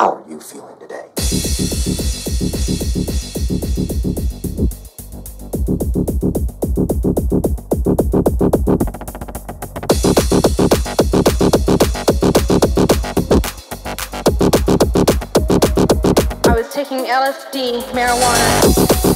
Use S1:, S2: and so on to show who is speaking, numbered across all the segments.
S1: How are you feeling today?
S2: I was taking LSD, marijuana.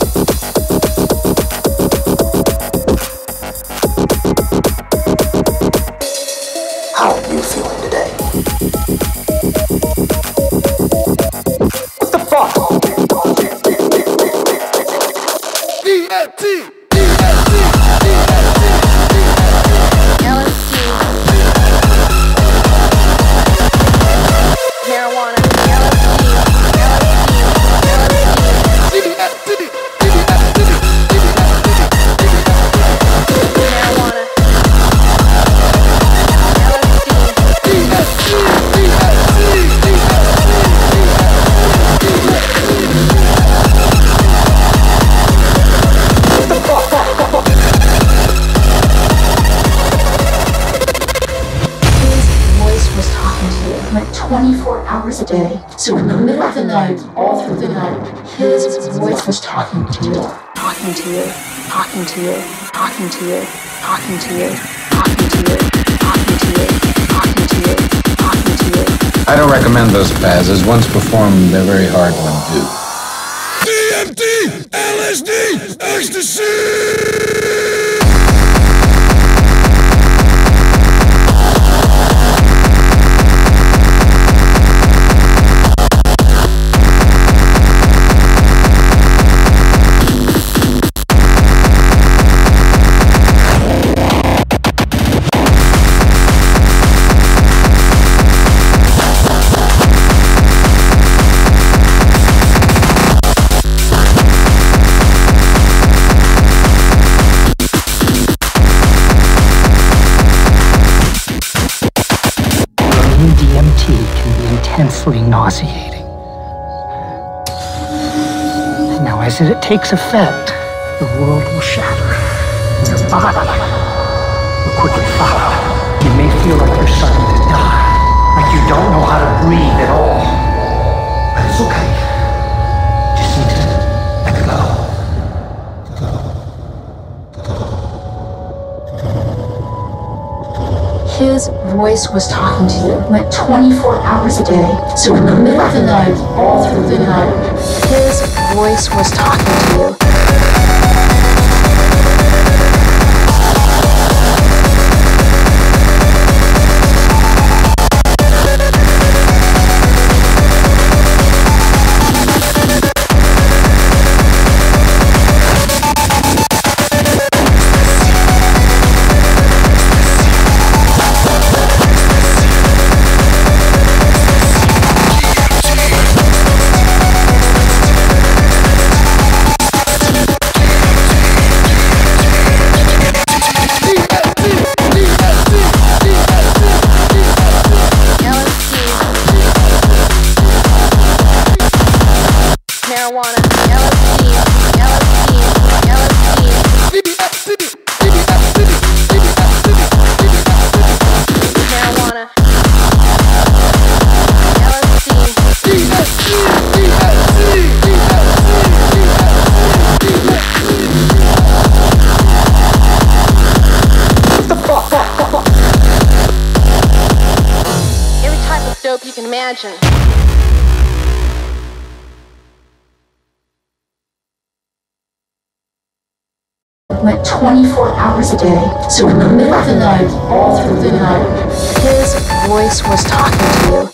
S2: LSD.
S3: 24 hours a day. So in the middle of the night, all through the night, his voice was talking to you. Talking to you, talking to you, talking to you, talking to you, talking to you, talking to you, talking to you, talking to you.
S4: I don't recommend those pads. Once performed, they're very hard to undo.
S5: DMT, LSD, ecstasy.
S6: DMT can be intensely nauseating. Now, as it takes effect, the world will shatter. Your body will quickly follow. You may feel like you're starting to die, like you don't know how to breathe at all. But it's okay.
S3: Voice was talking to you like 24 hours a day. So in the middle of the night, all through the night, his voice was talking to you.
S2: Marijuana. LSD. LSD. LSD. LSD. Every type of dope you can imagine.
S3: Like 24 hours a day. So in the middle of the night, all through the night, his voice was talking to you.